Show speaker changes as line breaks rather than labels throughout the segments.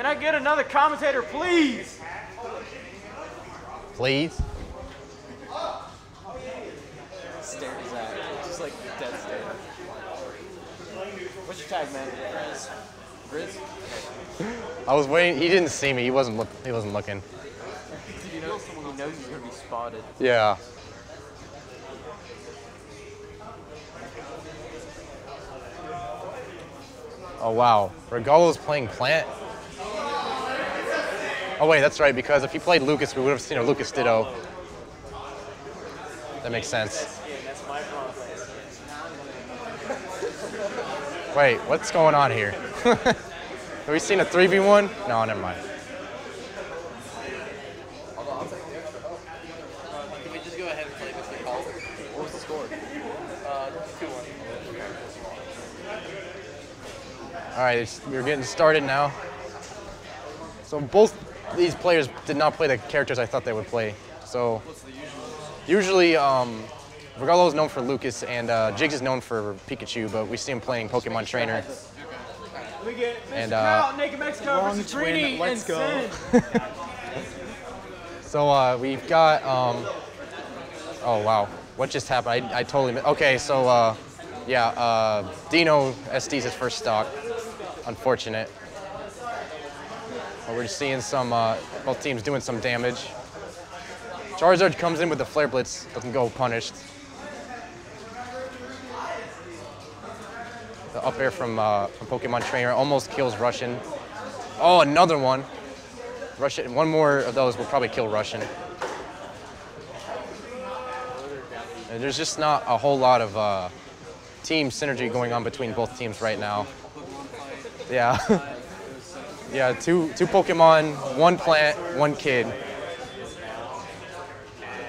Can I get another commentator, please?
Please.
Stare at Zach. Just like dead stare. What's your tag, man? Grizz. Grizz?
I was waiting. He didn't see me. He wasn't look. He wasn't looking.
You know, he knows he's gonna be spotted.
Yeah. Oh wow, Regalo's playing Plant. Oh wait, that's right. Because if he played Lucas, we would have seen a Lucas Ditto. That makes sense. Wait, what's going on here? Have we seen a 3v1? No, never mind.
Can we just go ahead and play with the call?
What was the score?
Uh, 2-1.
All right, we're getting started now. So both these players did not play the characters I thought they would play. So usually, um, Regalo is known for Lucas and uh, JIGGS is known for Pikachu, but we see him playing Pokemon Trainer.
We get Mr.
And, uh,
Kyle, Naked Mexico versus
twin,
3D
let's
and
go.
Sin.
So uh, we've got. Um, oh wow, what just happened? I, I totally. mi- Okay, so uh, yeah, uh, Deino SD's his first stock. Unfortunate. We're just seeing some uh, both teams doing some damage. Charizard comes in with the Flare Blitz, doesn't go punished. The up air from, uh, from Pokemon Trainer almost kills Russian. Oh, another one. Russian. One more of those will probably kill Russian. And there's just not a whole lot of uh, team synergy going on between both teams right now. Yeah. yeah, two two Pokemon, one plant, one kid.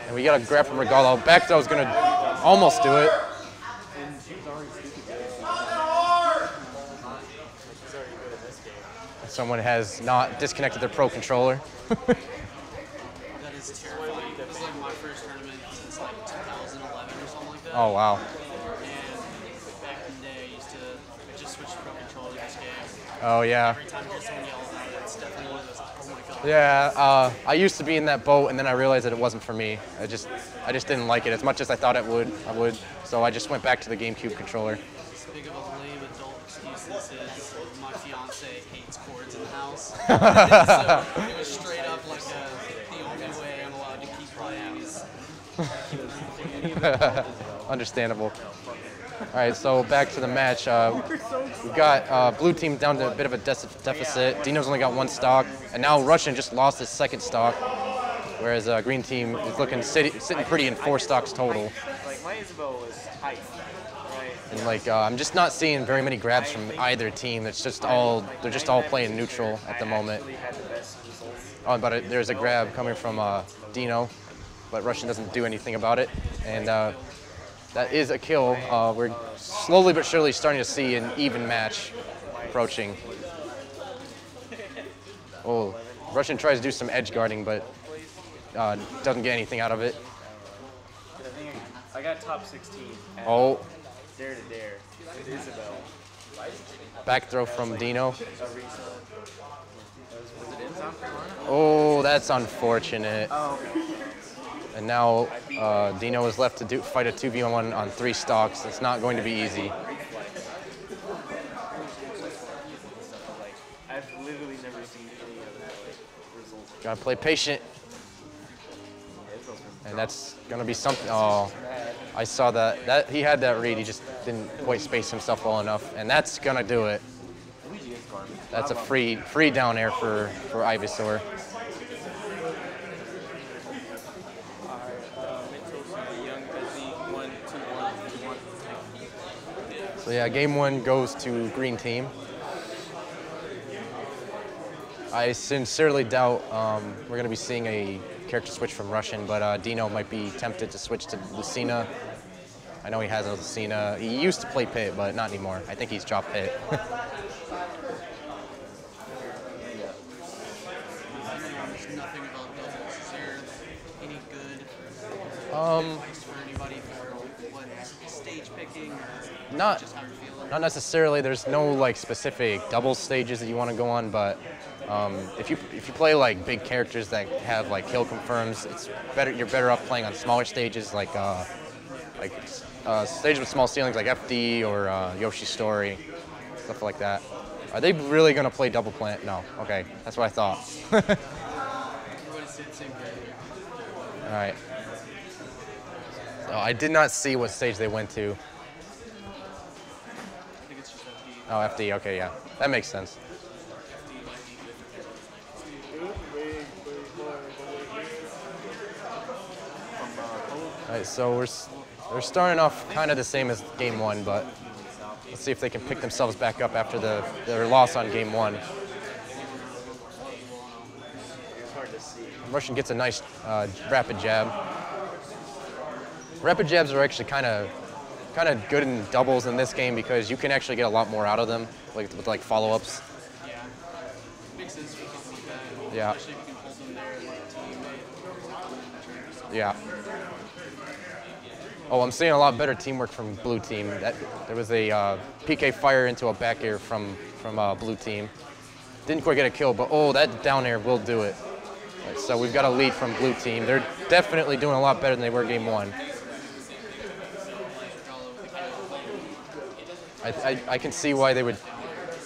And we got a grab from Regalo. Back throw's gonna almost do it. Someone has not disconnected their pro controller.
That is terrifying. It was like my first tournament since like 2011 or something like that.
Oh wow.
And back in the day, I used to I just switch to pro controller this game.
Oh yeah.
Every time I hear someone yell at it, it's definitely one of those. Oh my yeah.
Yeah, uh, I used to be in that boat, and then I realized that it wasn't for me. I just, I just didn't like it as much as I thought it would. I would, so I just went back to the GameCube controller.
Big of a lame adult excuse this is, my fiance hates chords in the house. so it was straight up like a, the only way I'm allowed to keep playing is
Understandable. All right, so back to the match. Uh, we've got uh, blue team down to a bit of a deci- deficit. Deino's only got one stock, and now Russian just lost his second stock, whereas uh, green team is looking sit- sitting pretty in four stocks total.
Like, my tight.
And like, uh, I'm just not seeing very many grabs from either team. It's just all they're just all playing neutral at the moment. Oh, but it, there's a grab coming from uh, Deino, but Russian doesn't do anything about it, and uh, that is a kill. Uh, we're slowly but surely starting to see an even match approaching. Oh, Russian tries to do some edge guarding, but uh, doesn't get anything out of it.
I got top 16
Oh,
dare to dare Isabel.
back throw from Deino.
A recent. Was it in South Carolina?
Oh, that's unfortunate.
Oh,
And now uh, Deino is left to do, fight a 2v1 on three stocks. It's not going to be easy.
I've literally never seen any of results.
Gotta play patient. And that's gonna be something. Oh, I saw that. That he had that read. He just didn't quite space himself well enough, and that's gonna do it.
Luigi is garbage.
That's a free free down air for for Ivysaur. So yeah, game one goes to green team. I sincerely doubt um, we're going to be seeing a character switch from Russian, but uh, Deino might be tempted to switch to Lucina. I know he has a Lucina. He used to play Pit, but not anymore. I think he's dropped Pit.
There's nothing about doubles. Is there any good
um, not not necessarily. There's no like specific double stages that you want to go on, but um, if you if you play like big characters that have like kill confirms, it's better. You're better off playing on smaller stages like uh, like uh, stages with small ceilings like FD or uh, Yoshi's Story, stuff like that. Are they really gonna play double plant? No. Okay, that's what I thought. All right. So I did not see what stage they went to. Oh, FD. Okay, yeah, that makes sense. All right, so we're they're starting off kind of the same as game one, but let's see if they can pick themselves back up after the their loss on game one. Russian gets a nice uh, rapid jab. Rapid jabs are actually kind of kind of good in doubles in this game because you can actually get a lot more out of them, like with like follow-ups.
Yeah. Makes sense for something like that.
Yeah.
Especially if you can hold them there and like teammate.
Yeah. Oh, I'm seeing a lot better teamwork from blue team. That there was a uh, PK fire into a back air from from uh, blue team. Didn't quite get a kill, but oh, that down air will do it. Right, so we've got a lead from blue team. They're definitely doing a lot better than they were game one. I, I, I can see why they would.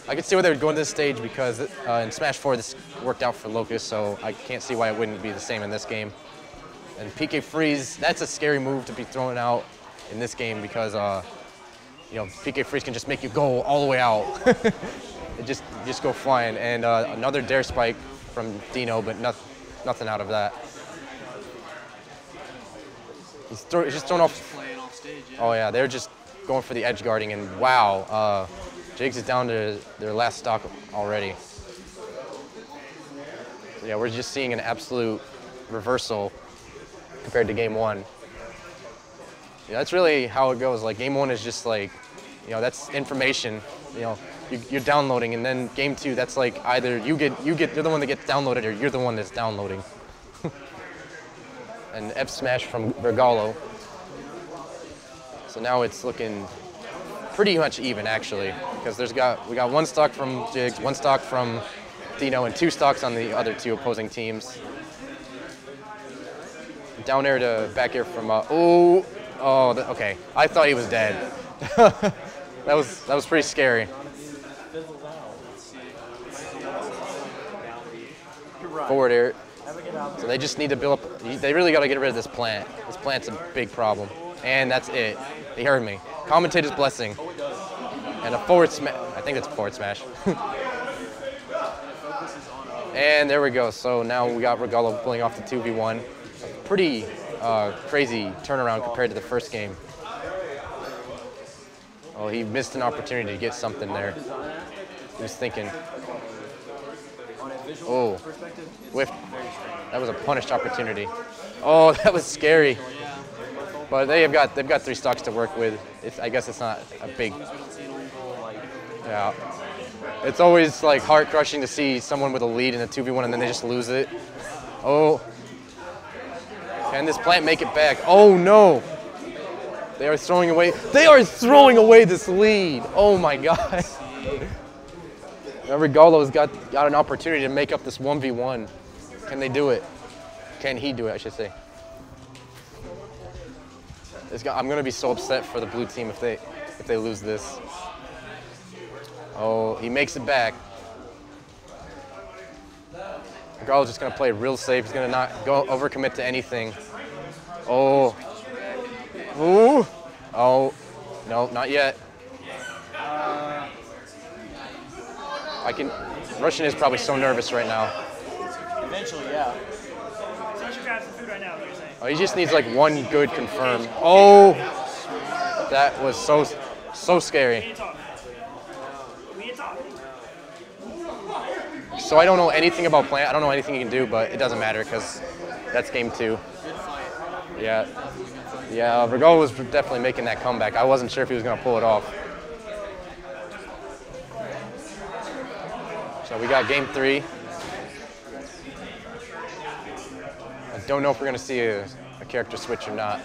I can see why they would go into this stage because uh, in Smash 4 this worked out for Lucas, so I can't see why it wouldn't be the same in this game. And PK Freeze, that's a scary move to be thrown out in this game because uh, you know PK Freeze can just make you go all the way out. it just just go flying. And uh, another dair spike from Deino, but not, nothing out of that. He's, throw, he's just thrown off
off stage, yeah.
Oh yeah, they're just going for the edge guarding, and wow, uh, JIGGS is down to their last stock already. So yeah, we're just seeing an absolute reversal compared to game one. Yeah, that's really how it goes. Like game one is just like, you know, that's information. You know, you, you're downloading, and then game two, that's like either you get you get you're the one that gets downloaded, or you're the one that's downloading. and F smash from Regalo. So now it's looking pretty much even actually, because there's got we got one stock from JIGGS, one stock from Deino, and two stocks on the other two opposing teams. Down air to back air from uh, oh oh th- okay. I thought he was dead. that was that was pretty scary. Forward air. So they just need to build up. They really got to get rid of this plant. This plant's a big problem. And that's it. They heard me. Commentator's blessing. And a forward smash. I think it's forward smash. and there we go. So now we got Regalo pulling off the 2v1. Pretty uh, crazy turnaround compared to the first game. Oh, he missed an opportunity to get something there. He was thinking. Oh, whiffed. That was a punished opportunity. Oh, that was scary. But they have got they've got three stocks to work with. It's, I guess it's not a big yeah. It's always like heart crushing to see someone with a lead in a 2v1 and then they just lose it. Oh. Can this plant make it back? Oh no. They are throwing away. They are throwing away this lead. Oh my god. Now Regalo's got got an opportunity to make up this 1v1. Can they do it? Can he do it, I should say. I'm gonna be so upset for the blue team if they if they lose this. Oh, he makes it back. Regalo's just gonna play real safe. He's gonna not go overcommit to anything. Oh. Ooh. Oh. No, not yet. I can. Russian is probably so nervous right now.
Eventually, yeah.
So you should grab some food right now, what you're saying.
Oh, he just needs like one good confirm. Oh, that was so so scary.
ain't talking. We ain't talking.
So I don't know anything about plant. I don't know anything he can do, but it doesn't matter because that's game two. Yeah, yeah. Vergol was definitely making that comeback. I wasn't sure if he was gonna pull it off. So we got game three. Don't know if we're gonna see a, a character switch or not.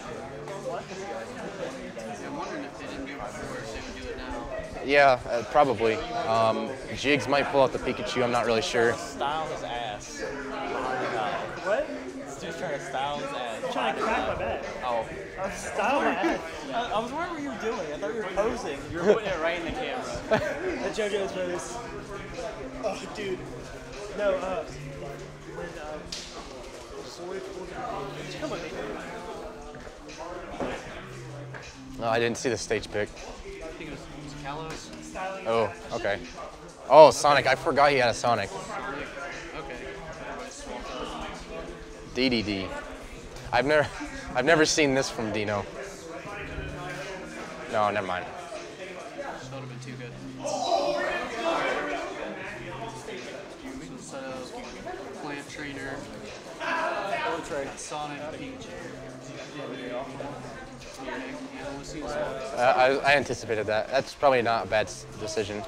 I'm wondering if they didn't do it before, if they would do it now.
Yeah, uh, probably. Um, JIGGS might pull out the Pikachu. I'm not really sure.
Style his ass. behind the dial.
What?
This dude's trying to style his ass.
I'm trying to crack my back.
Oh.
I'm style my ass.
I, I was wondering what you were doing. I thought you were posing. You were putting it right in the camera.
The JoJo's pose. Oh, dude. No, uh, when, um, Sword pulled Come on, man.
No, I didn't see the stage pick.
I think it was, it was Kalos.
Styling.
Oh, okay. Oh, Sonic. I forgot he had a Sonic.
Okay. Everybody swapped up.
DDD. I've never, I've never seen this from Deino. No, never mind.
That would have been too good. So set up plant trainer, Sonic, Pikachu. Okay, and we'll see what's up.
Uh, I, I anticipated that. That's probably not a bad decision.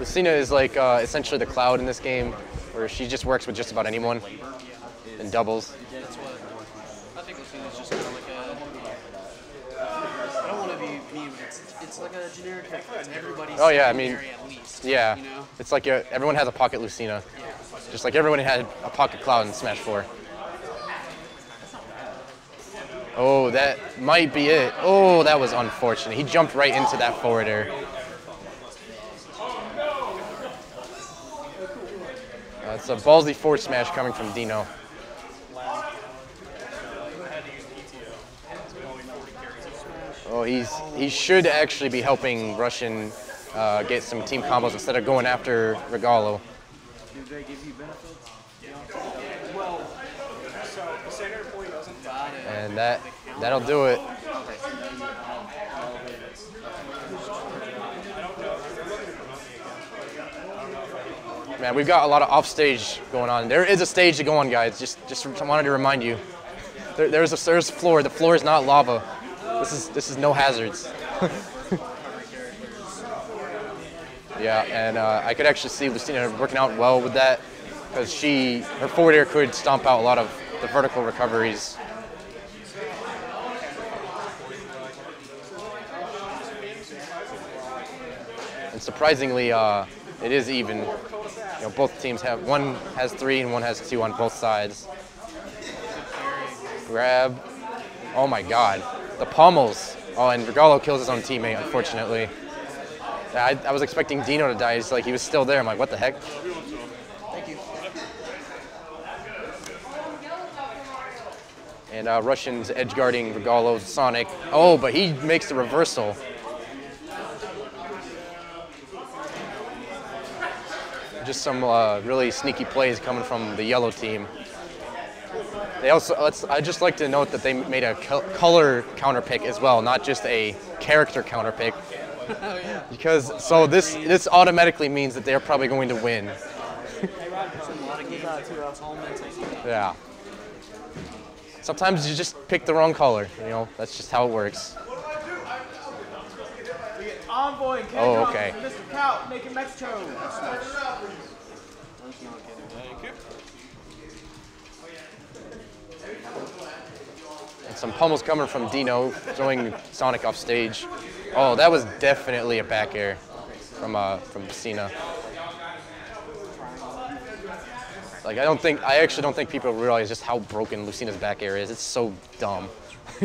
Lucina is like uh, essentially the cloud in this game, where she just works with just about anyone in doubles.
That's what I think Lucina's just kind of like a. I don't want to be mean, but it's, it's like a generic pick. It's everybody's
Oh, yeah, I mean,
secondary at least.
Yeah,
You know?
it's like uh everyone has a pocket Lucina, just like everyone had a pocket cloud in Smash 4. Oh, that might be it. Oh, that was unfortunate. He jumped right into that forward air. Uh, it's a ballsy forward smash coming from Deino. Oh, he's he should actually be helping Russian uh, get some team combos instead of going after Regalo.
Do they give you benefits?
Well, so doesn't
And that that'll do it. Man, we've got a lot of offstage going on. There is a stage to go on, guys. Just just wanted to remind you. There, there's a there's floor. The floor is not lava. This is this is no hazards. yeah, and uh, I could actually see Lucina working out well with that because she her forward air could stomp out a lot of the vertical recoveries. And surprisingly, uh, it is even. You know, both teams have one has three and one has two on both sides. Grab. Oh my God, the pommels. Oh, and Regalo kills his own teammate, unfortunately. I, I was expecting Deino to die. He's like he was still there. I'm like, what the heck?
Thank you.
And uh, Russians edge guarding Regalo's Sonic. Oh, but he makes the reversal. Just some uh, really sneaky plays coming from the yellow team. They also, let's, I just like to note that they made a col- color counter pick as well, not just a character counter pick.
Oh yeah.
Because so this this automatically means that they're probably going to win.
It's in a lot of games. It's all mental stuff.
Yeah. Sometimes you just pick the wrong color. You know, that's just how it works.
Envoy and
Oh, okay.
Mr. Making.
And some pummels coming from Deino, throwing Sonic off stage. Oh, that was definitely a back air from uh, from Cena. Like I don't think I actually don't think people realize just how broken Lucina's back air is. It's so dumb.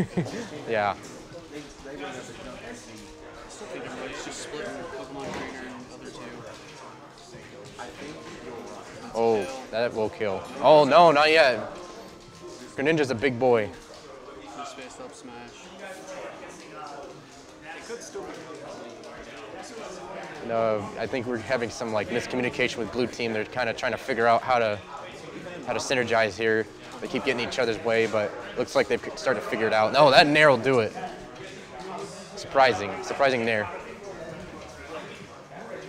yeah. Oh, that will kill. Oh no, not yet. Greninja's a big boy.
Full spaced up smash.
No, I think we're having some like miscommunication with blue team. They're kind of trying to figure out how to how to synergize here. They keep getting each other's way, but looks like they've started to figure it out. No, that nair will do it. Surprising, surprising nair.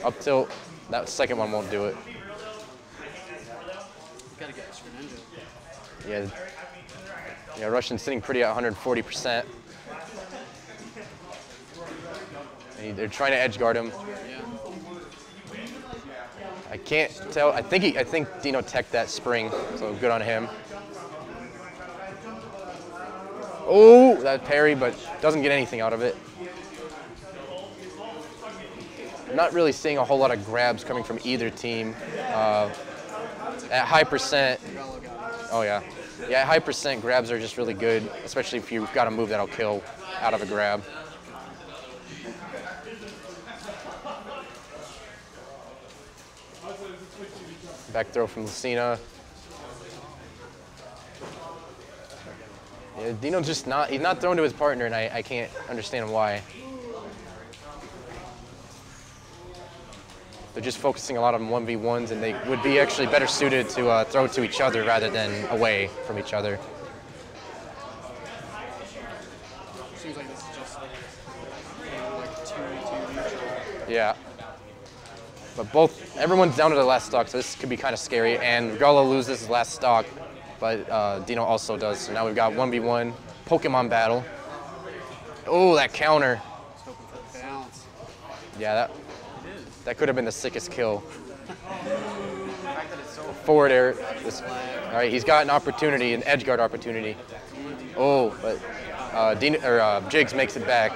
Up tilt, that second one won't do it.
Gotta get this Greninja.
Yeah, yeah, Russian sitting pretty at 140%. They're trying to edge guard him. I can't tell. I think he, I think Deino tech that spring, so good on him. Oh, that parry, but doesn't get anything out of it. Not really seeing a whole lot of grabs coming from either team. Uh, at high percent, oh yeah. Yeah, high percent grabs are just really good, especially if you've got a move that'll kill out of a grab. Back throw from Lucina. Yeah, Deino's just not, he's not thrown to his partner, and I, I can't understand why. They're just focusing a lot on 1v1s, and they would be actually better suited to uh, throw to each other rather than away from each other.
Seems like this is just like, you know, like two v two neutral.
Yeah. But both, everyone's down to the last stock, so this could be kind of scary. And Regalo loses his last stock, but uh, Deino also does. So now we've got 1v1 Pokemon battle. Oh, that counter. Yeah, that, that could have been the sickest kill. Forward air. This, all right, he's got an opportunity, an edge guard opportunity. Oh, but uh, Deino, or, uh, JIGGS makes it back.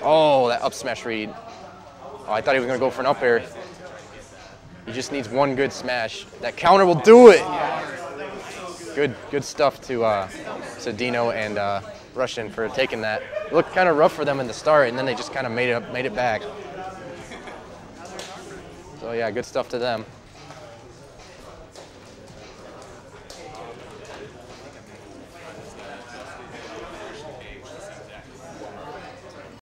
Oh, that up smash read. Oh, I thought he was gonna go for an up air. He just needs one good smash. That counter will do it. Good, good stuff to uh, to Deino and uh, Russian for taking that. It looked kind of rough for them in the start, and then they just kind of made it made it back. So yeah, good stuff to them.